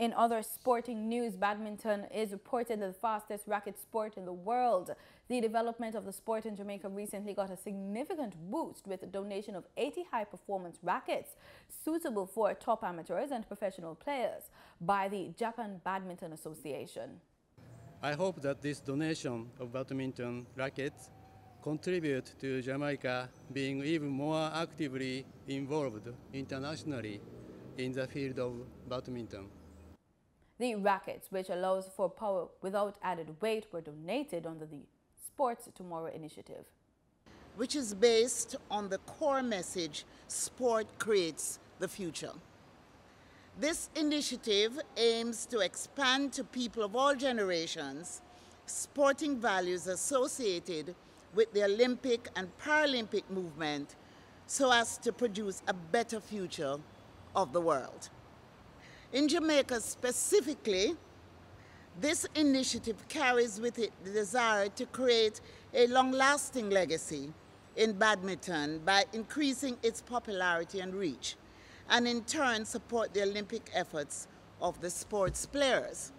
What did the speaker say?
In other sporting news, badminton is reported the fastest racket sport in the world. The development of the sport in Jamaica recently got a significant boost with the donation of 80 high-performance rackets suitable for top amateurs and professional players by the Japan Badminton Association. I hope that this donation of badminton rackets contribute to Jamaica being even more actively involved internationally in the field of badminton. The rackets, which allows for power without added weight, were donated under the Sports Tomorrow initiative. Which is based on the core message, sport creates the future. This initiative aims to expand to people of all generations sporting values associated with the Olympic and Paralympic movement so as to produce a better future of the world. In Jamaica specifically, this initiative carries with it the desire to create a long-lasting legacy in badminton by increasing its popularity and reach, and in turn support the Olympic efforts of the sports players.